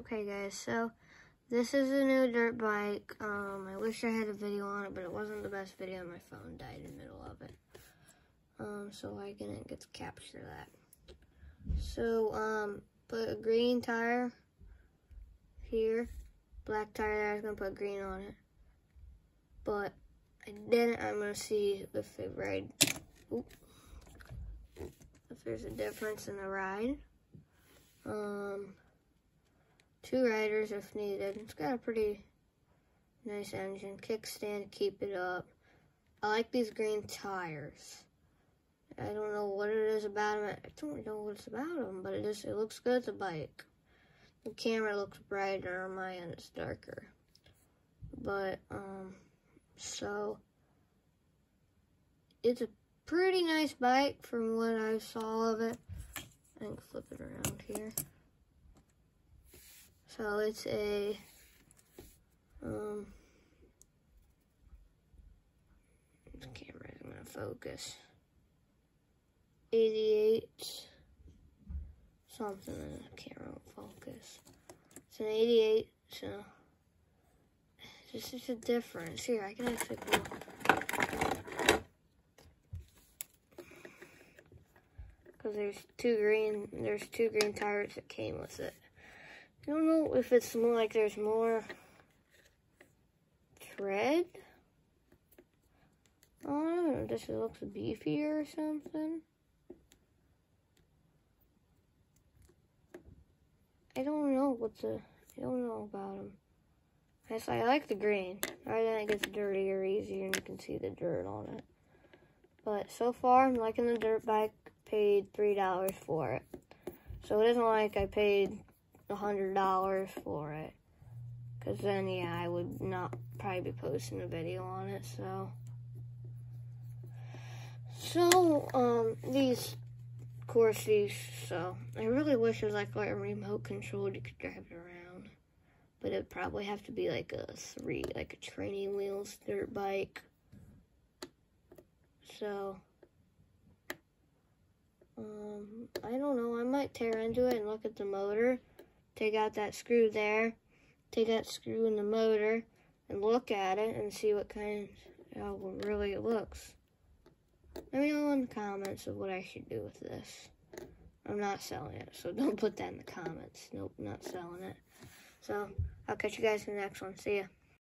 Okay guys, so this is a new dirt bike. Um, I wish I had a video on it, but it wasn't the best video. My phone died in the middle of it. Um, so I didn't get to capture that. So, um, put a green tire here. Black tire, I was gonna put green on it. But I didn't, I'm gonna see if it ride, Oop. if there's a difference in the ride. Um, two riders if needed. It's got a pretty nice engine. Kickstand keep it up. I like these green tires. I don't know what it is about them. I don't know what it's about them, but it just it looks good as a bike. The camera looks brighter on my end, it's darker. But, um, so, it's a pretty nice bike from what I saw of it. I can flip it around here. So it's a um the camera isn't gonna focus. 88 something in the camera won't focus. It's an 88, so this is a difference. Here, I can actually pull because there's two green there's two green tires that came with it. I don't know if it's more like there's more tread. I don't know, it looks beefier or something. I don't know what's a, I don't know about them. I I like the green. Right then it gets dirtier easier and you can see the dirt on it. But so far, I'm liking the dirt bike. Paid $3 for it. So it isn't like I paid a hundred dollars for it. Because then yeah i would not probably be posting a video on it so. So um these of course these so i really wish it was like, like a remote control you could drive it around. But it'd probably have to be like a three like a training wheels dirt bike. So um i don't know i might tear into it and look at the motor take out that screw there, take that screw in the motor, and look at it and see what kind of, how really it looks. Let me know in the comments of what I should do with this. I'm not selling it, so don't put that in the comments. Nope, not selling it. So, I'll catch you guys in the next one. See ya.